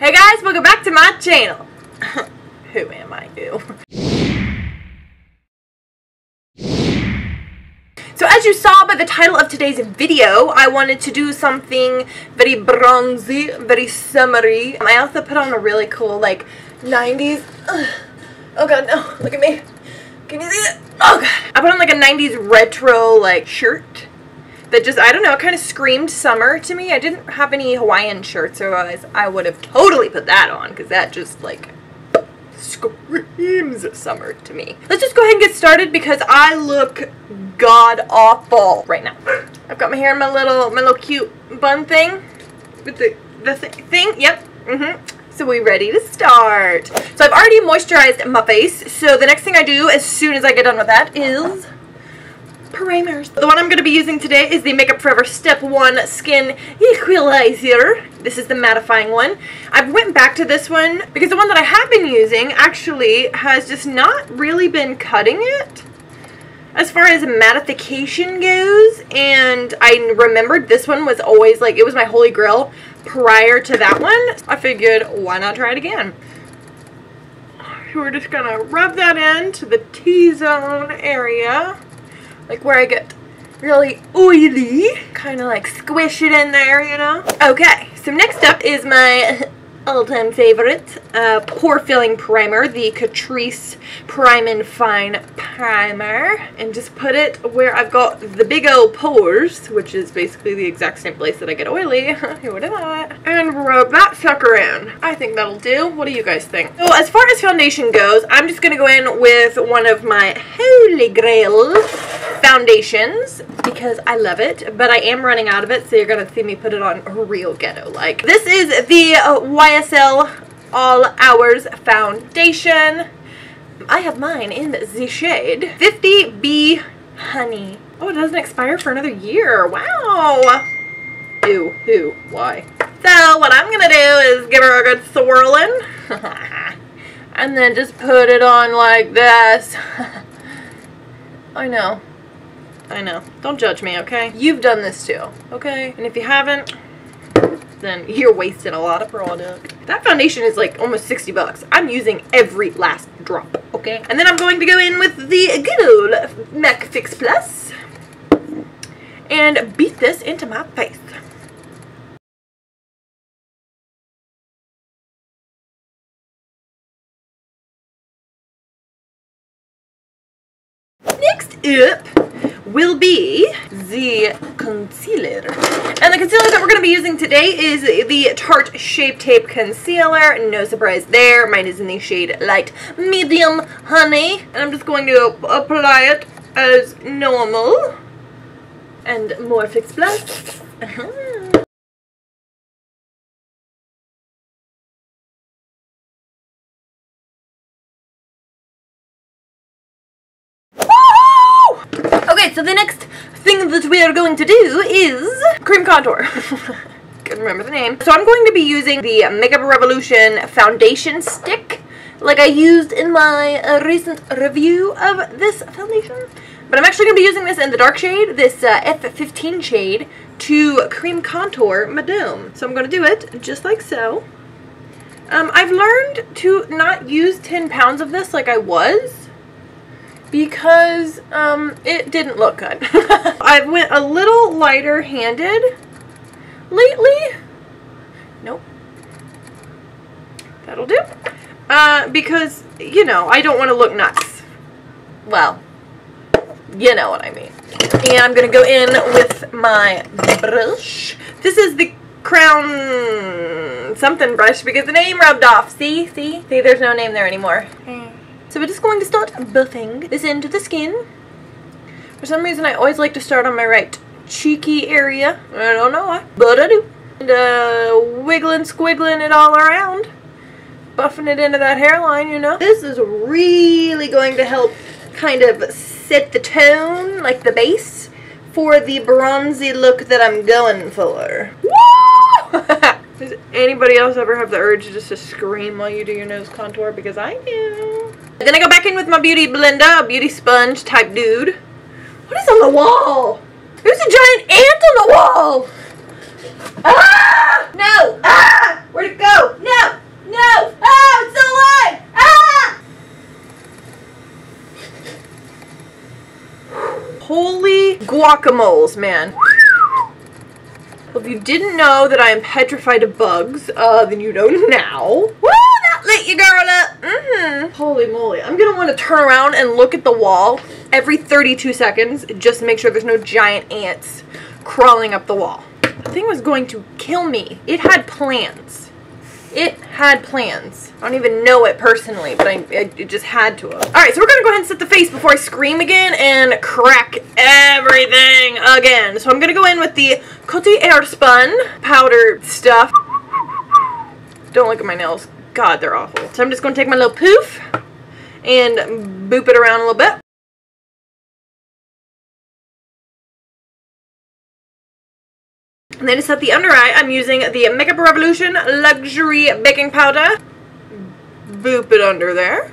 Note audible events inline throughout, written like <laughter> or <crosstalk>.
Hey guys, welcome back to my channel. <laughs> Who am I? You. So as you saw by the title of today's video, I wanted to do something very bronzy, very summery. I also put on a really cool like 90s, oh god no, look at me. Can you see it? Oh god. I put on like a 90s retro like shirt that just, I don't know, it kind of screamed summer to me. I didn't have any Hawaiian shirts, otherwise I would have totally put that on because that just like screams summer to me. Let's just go ahead and get started because I look god awful right now. I've got my hair in my little, my little cute bun thing with the, the th thing. Yep. Mm-hmm. So we ready to start. So I've already moisturized my face. So the next thing I do as soon as I get done with that is primers. The one I'm going to be using today is the Makeup Forever Step 1 Skin Equalizer. This is the mattifying one. I went back to this one because the one that I have been using actually has just not really been cutting it as far as mattification goes and I remembered this one was always like it was my holy grail prior to that one I figured why not try it again we're just gonna rub that into the T-zone area like where I get really oily. Kind of like squish it in there, you know? Okay, so next up is my <laughs> all-time favorite uh, pore filling primer, the Catrice Prime and Fine Primer. And just put it where I've got the big old pores, which is basically the exact same place that I get oily. <laughs> Who would have thought? And rub that sucker in. I think that'll do. What do you guys think? So as far as foundation goes, I'm just going to go in with one of my holy grail foundations because I love it, but I am running out of it, so you're going to see me put it on real ghetto-like. This is the uh, YSL All Hours Foundation. I have mine in the shade 50B Honey. Oh, it doesn't expire for another year. Wow. Ew, who, why? So what I'm going to do is give her a good swirling. <laughs> and then just put it on like this. <laughs> I know. I know. Don't judge me, okay? You've done this too, okay? And if you haven't, then <laughs> you're wasting a lot of product. That foundation is like almost 60 bucks. I'm using every last drop, okay? And then I'm going to go in with the good old MAC Fix Plus and beat this into my face. Next up will be the concealer. And the concealer that we're going to be using today is the Tarte Shape Tape Concealer. No surprise there. Mine is in the shade Light Medium Honey. And I'm just going to apply it as normal. And more Fix Plus. Are going to do is cream contour. <laughs> Couldn't remember the name. So I'm going to be using the Makeup Revolution foundation stick like I used in my uh, recent review of this foundation. But I'm actually going to be using this in the dark shade, this uh, F15 shade, to cream contour my dome. So I'm going to do it just like so. Um, I've learned to not use 10 pounds of this like I was because um, it didn't look good. <laughs> I went a little lighter handed lately. Nope. That'll do. Uh, because, you know, I don't want to look nuts. Well, you know what I mean. And I'm going to go in with my brush. This is the Crown something brush because the name rubbed off. See? See? See, there's no name there anymore. So we're just going to start buffing this into the skin. For some reason I always like to start on my right cheeky area. I don't know why, but I do. And uh, wiggling, squiggling it all around. Buffing it into that hairline, you know. This is really going to help kind of set the tone, like the base, for the bronzy look that I'm going for. <laughs> Does anybody else ever have the urge just to scream while you do your nose contour? Because I do then I go back in with my beauty blender, a beauty sponge type dude. What is on the wall? There's a giant ant on the wall! Ah! No! Ah! Where'd it go? No! No! Ah! It's still alive! Ah! Holy guacamoles, man. Well, if you didn't know that I am petrified of bugs, uh, then you know <laughs> now. Woo! Lit you girl up! Mm-hmm. Holy moly. I'm gonna want to turn around and look at the wall every 32 seconds just to make sure there's no giant ants crawling up the wall. The thing was going to kill me. It had plans. It had plans. I don't even know it personally, but I, I it just had to have. Alright, so we're gonna go ahead and set the face before I scream again and crack everything again. So I'm gonna go in with the Coty Airspun powder stuff. Don't look at my nails. God, they're awful. So I'm just gonna take my little poof and boop it around a little bit. And then to set the under eye, I'm using the Makeup Revolution Luxury Baking Powder. Boop it under there.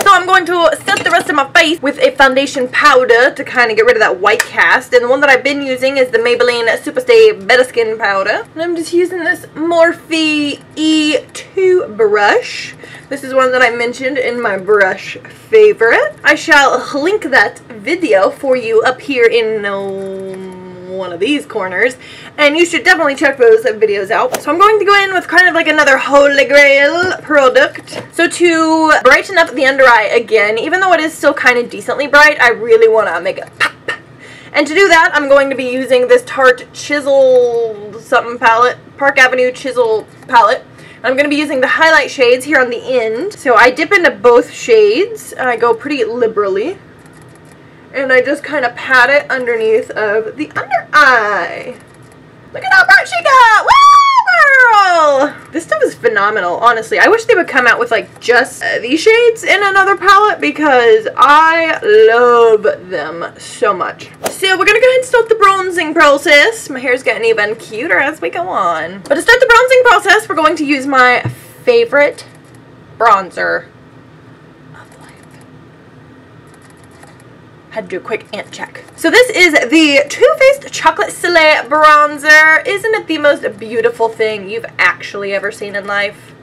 So I'm going to set the rest of my face with a foundation powder to kind of get rid of that white cast. And the one that I've been using is the Maybelline Superstay Better Skin Powder. And I'm just using this Morphe E2 brush. This is one that I mentioned in my brush favorite. I shall link that video for you up here in... Um, one of these corners. And you should definitely check those videos out. So I'm going to go in with kind of like another holy grail product. So to brighten up the under eye again, even though it is still kind of decently bright, I really want to make it pop. And to do that, I'm going to be using this Tarte Chisel something palette, Park Avenue Chisel palette. I'm going to be using the highlight shades here on the end. So I dip into both shades. And I go pretty liberally and I just kind of pat it underneath of the under eye. Look at how bright she got! Woo, girl! This stuff is phenomenal, honestly. I wish they would come out with like just uh, these shades in another palette because I love them so much. So we're gonna go ahead and start the bronzing process. My hair's getting even cuter as we go on. But to start the bronzing process, we're going to use my favorite bronzer had to do a quick ant check. So this is the Too Faced Chocolate Soleil Bronzer. Isn't it the most beautiful thing you've actually ever seen in life?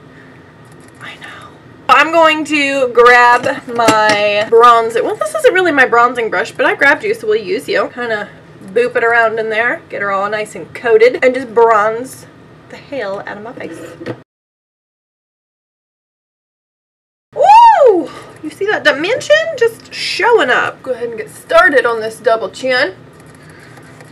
I know. I'm going to grab my bronzer. Well, this isn't really my bronzing brush, but I grabbed you, so we'll use you. Kind of boop it around in there, get her all nice and coated, and just bronze the hell out of my face. You see that dimension just showing up. Go ahead and get started on this double chin.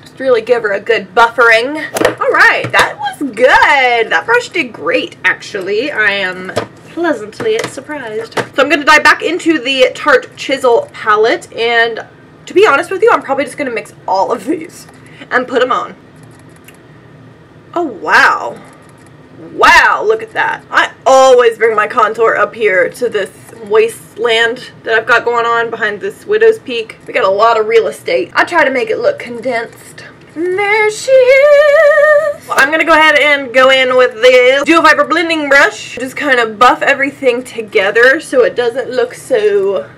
Just really give her a good buffering. All right, that was good. That brush did great, actually. I am pleasantly surprised. So I'm going to dive back into the Tarte Chisel palette. And to be honest with you, I'm probably just going to mix all of these and put them on. Oh, wow. Wow, look at that. I always bring my contour up here to this wasteland that I've got going on behind this Widow's Peak. We got a lot of real estate. I try to make it look condensed. there she is. Well, I'm to go ahead and go in with this Dual Fiber Blending Brush. Just kind of buff everything together so it doesn't look so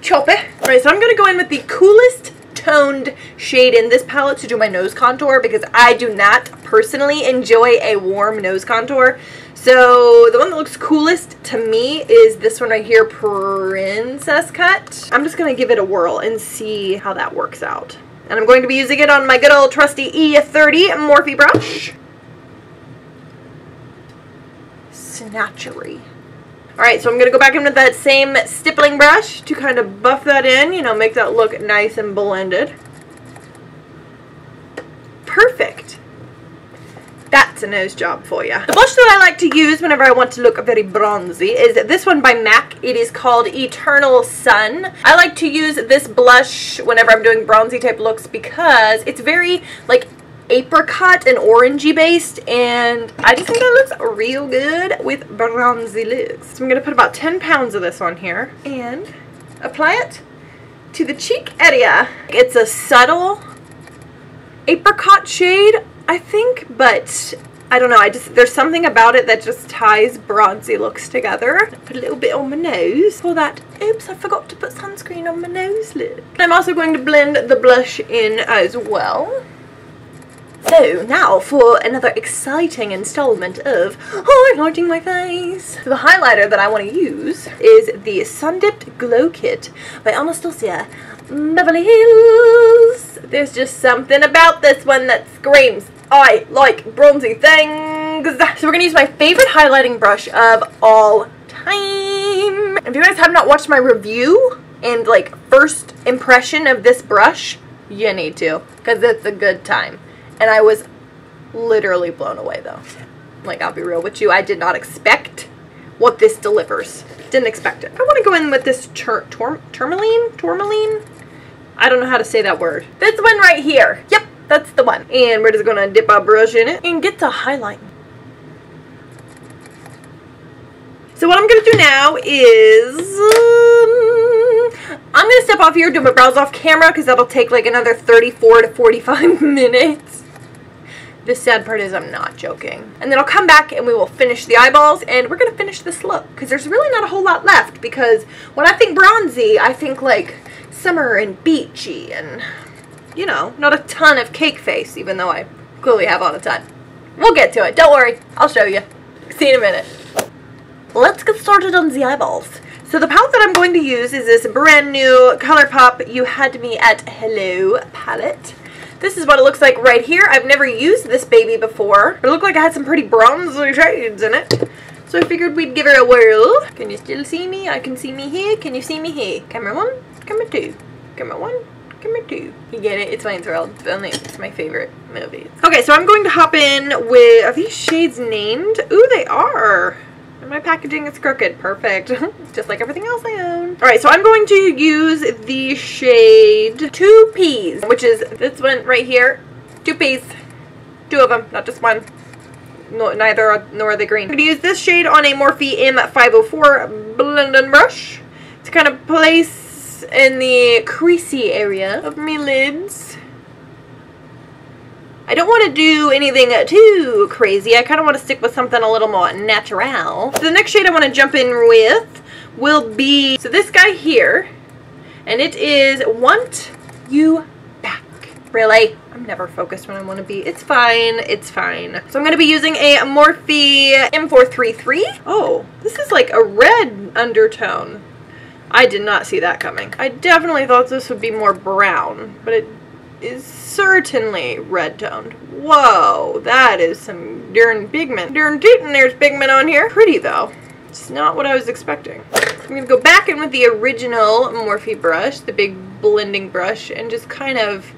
choppy. Alright, so I'm to go in with the coolest toned shade in this palette to do my nose contour because I do not personally enjoy a warm nose contour. So the one that looks coolest to me is this one right here, Princess Cut. I'm just going to give it a whirl and see how that works out. And I'm going to be using it on my good old trusty E30 Morphe brush. Snatchery. Alright, so I'm going to go back in with that same stippling brush to kind of buff that in, you know, make that look nice and blended. Perfect. That's a nose job for you. The blush that I like to use whenever I want to look very bronzy is this one by MAC. It is called Eternal Sun. I like to use this blush whenever I'm doing bronzy type looks because it's very like apricot and orangey based and I just think that looks real good with bronzy looks. So I'm going to put about 10 pounds of this on here and apply it to the cheek area. It's a subtle apricot shade I think, but I don't know, I just, there's something about it that just ties bronzy looks together. Put a little bit on my nose for that, oops, I forgot to put sunscreen on my nose look. I'm also going to blend the blush in as well. So now for another exciting installment of oh, highlighting my face. The highlighter that I want to use is the Sun Dipped Glow Kit by Anastasia Beverly Hills. There's just something about this one that screams, I like bronzy things. So we're going to use my favorite highlighting brush of all time. If you guys have not watched my review and like first impression of this brush, you need to because it's a good time. And I was literally blown away though. Like I'll be real with you, I did not expect what this delivers. Didn't expect it. I want to go in with this tourmaline? Tourmaline? I don't know how to say that word. This one right here. Yep, that's the one. And we're just going to dip our brush in it and get to highlight. So what I'm going to do now is... Um, I'm going to step off here, do my brows off camera, because that'll take like another 34 to 45 <laughs> minutes. The sad part is I'm not joking. And then I'll come back and we will finish the eyeballs and we're going to finish this look because there's really not a whole lot left because when I think bronzy, I think like summer and beachy and, you know, not a ton of cake face even though I clearly have on a ton. We'll get to it. Don't worry. I'll show you. See you in a minute. Let's get started on the eyeballs. So the palette that I'm going to use is this brand new ColourPop You Had Me at Hello palette. This is what it looks like right here. I've never used this baby before. It looked like I had some pretty bronzy shades in it. So I figured we'd give her a whirl. Can you still see me? I can see me here. Can you see me here? Camera one, camera two, camera one, camera two. You get it? It's Wayne's World. It's my favorite movie. Okay, so I'm going to hop in with, are these shades named? Ooh, they are my packaging is crooked. Perfect. <laughs> Just like everything else I own. Alright, so I'm going to use the shade 2 Peas, which is this one right here. 2 Peas. Two of them, not just one. No, neither nor are they green. I'm going to use this shade on a Morphe M504 blending brush to kind of place in the creasy area of my lids. I don't want to do anything too crazy. I kind of want to stick with something a little more natural. So the next shade I want to jump in with will be, so this guy here, and it is Want You Back. Really? I'm never focused when I want to be. It's fine. It's fine. So I'm going to be using a Morphe M433. Oh, this is like a red undertone. I did not see that coming. I definitely thought this would be more brown, but it is certainly red toned. Whoa, that is some darn pigment. Darn tootin' there's pigment on here. Pretty though. It's not what I was expecting. I'm going to go back in with the original Morphe brush, the big blending brush, and just kind of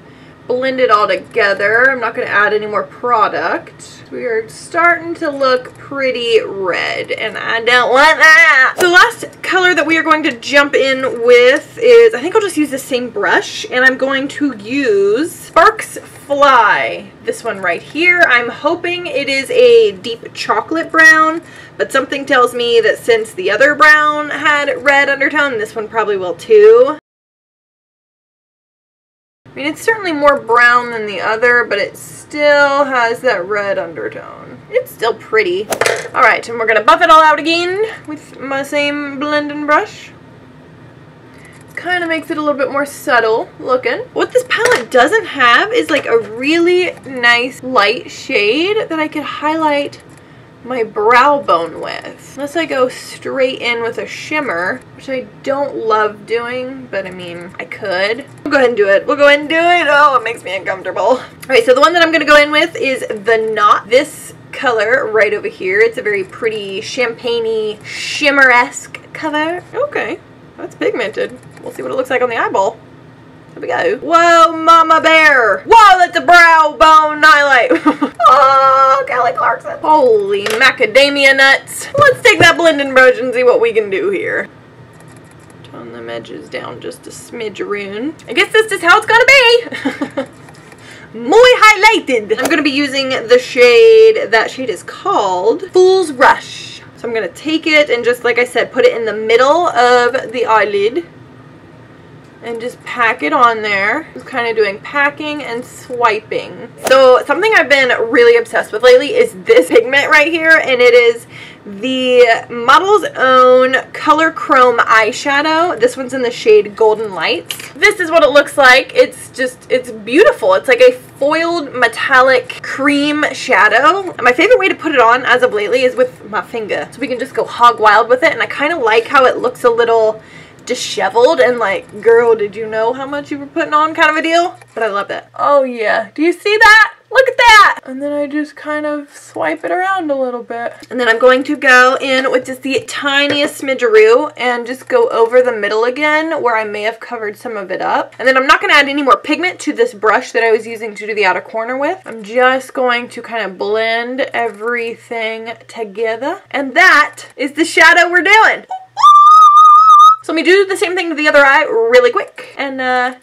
blend it all together. I'm not going to add any more product. We are starting to look pretty red, and I don't want that. The last color that we are going to jump in with is, I think I'll just use the same brush, and I'm going to use Sparks Fly. This one right here. I'm hoping it is a deep chocolate brown, but something tells me that since the other brown had red undertone, this one probably will too. I mean, it's certainly more brown than the other, but it still has that red undertone. It's still pretty. Alright, and we're going to buff it all out again with my same blending brush. It kind of makes it a little bit more subtle looking. What this palette doesn't have is like a really nice light shade that I could highlight my brow bone with. Unless I go straight in with a shimmer, which I don't love doing, but I mean, I could. We'll go ahead and do it. We'll go ahead and do it. Oh, it makes me uncomfortable. All right, so the one that I'm going to go in with is the Knot. This color right over here. It's a very pretty champagne shimmer-esque color. Okay, that's pigmented. We'll see what it looks like on the eyeball. We go. Whoa, mama bear. Whoa, that's a brow bone highlight. <laughs> oh, Kelly Clarkson. Holy macadamia nuts. Let's take that blending brush and see what we can do here. Tone them edges down just a smidgeroon. I guess this is how it's gonna be. <laughs> Muy highlighted. I'm to be using the shade, that shade is called Fool's Rush. So I'm to take it and just, like I said, put it in the middle of the eyelid and just pack it on there. Just kind of doing packing and swiping. So something I've been really obsessed with lately is this pigment right here and it is the Model's Own Color Chrome eyeshadow. This one's in the shade Golden Lights. This is what it looks like. It's just, it's beautiful. It's like a foiled metallic cream shadow. My favorite way to put it on as of lately is with my finger. So we can just go hog wild with it. And I kind of like how it looks a little disheveled and like, girl, did you know how much you were putting on kind of a deal? But I love it. Oh yeah, do you see that? Look at that! And then I just kind of swipe it around a little bit. And then I'm going to go in with just the tiniest smidgeroo and just go over the middle again where I may have covered some of it up. And then I'm not going to add any more pigment to this brush that I was using to do the outer corner with. I'm just going to kind of blend everything together. And that is the shadow we're doing. So let me do the same thing to the other eye really quick. And uh,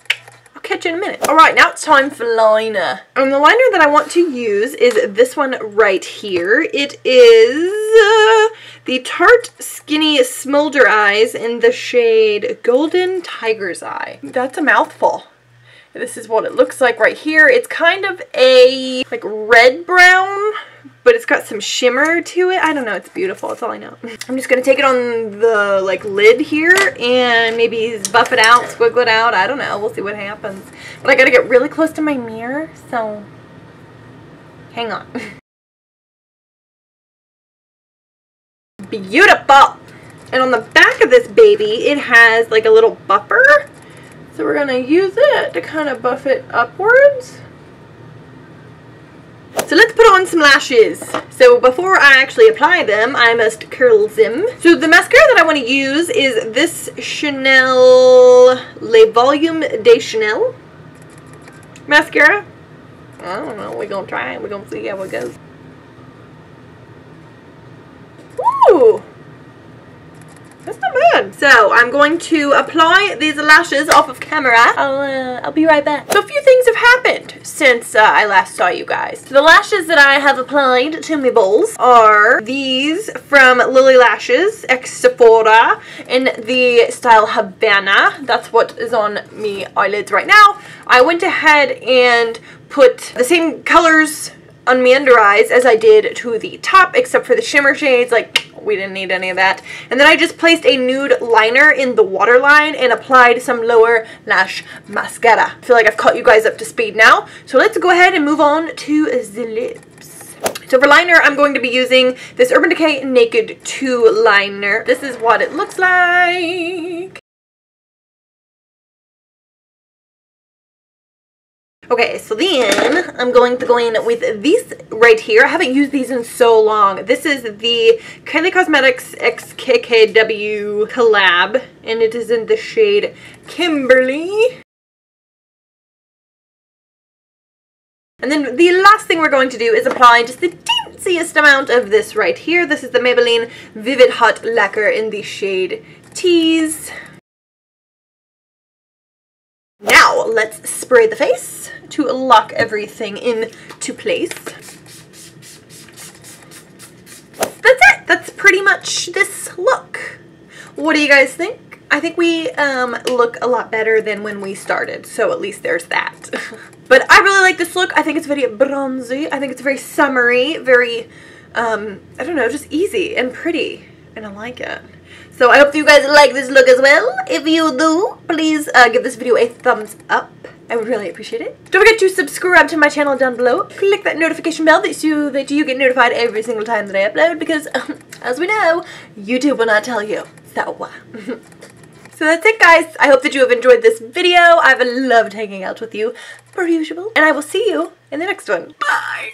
I'll catch you in a minute. All right, now it's time for liner. And the liner that I want to use is this one right here. It is uh, the Tarte Skinny Smolder Eyes in the shade Golden Tiger's Eye. That's a mouthful. This is what it looks like right here. It's kind of a like red brown but it's got some shimmer to it. I don't know. It's beautiful. That's all I know. I'm just going to take it on the like lid here and maybe buff it out, squiggle it out. I don't know. We'll see what happens. But I got to get really close to my mirror, so hang on. <laughs> Beautiful! And on the back of this baby, it has like a little buffer. So we're going to use it to kind of buff it upwards. So let's put on some lashes. So before I actually apply them, I must curl them. So the mascara that I want to use is this Chanel Le Volume de Chanel mascara. I don't know. We're to try it. We're to see how it goes. Ooh! That's So I'm going to apply these lashes off of camera. I'll, uh, I'll be right back. So a few things have happened since uh, I last saw you guys. The lashes that I have applied to my balls are these from Lily Lashes X Sephora in the style Havana. That's what is on me eyelids right now. I went ahead and put the same colors on me under eyes as I did to the top except for the shimmer shades like we didn't need any of that and then I just placed a nude liner in the waterline and applied some lower lash mascara I feel like I've caught you guys up to speed now so let's go ahead and move on to the lips so for liner, I'm going to be using this Urban Decay Naked 2 liner. This is what it looks like. Okay, so then I'm going to go in with these right here. I haven't used these in so long. This is the Kylie Cosmetics XKKW collab, and it is in the shade Kimberly. And then the last thing we're going to do is apply just the teensiest amount of this right here. This is the Maybelline Vivid Hot Lacquer in the shade Tease. Now, let's spray the face to lock everything into place. That's it. That's pretty much this look. What do you guys think? I think we um, look a lot better than when we started, so at least there's that. <laughs> but I really like this look. I think it's very bronzy. I think it's very summery, very, um, I don't know, just easy and pretty, and I like it. So I hope you guys like this look as well. If you do, please uh, give this video a thumbs up. I would really appreciate it. Don't forget to subscribe to my channel down below. Click that notification bell so that you get notified every single time that I upload because, um, <laughs> as we know, YouTube will not tell you. So, <laughs> so that's it guys. I hope that you have enjoyed this video. I've loved hanging out with you, per usual. And I will see you in the next one. Bye!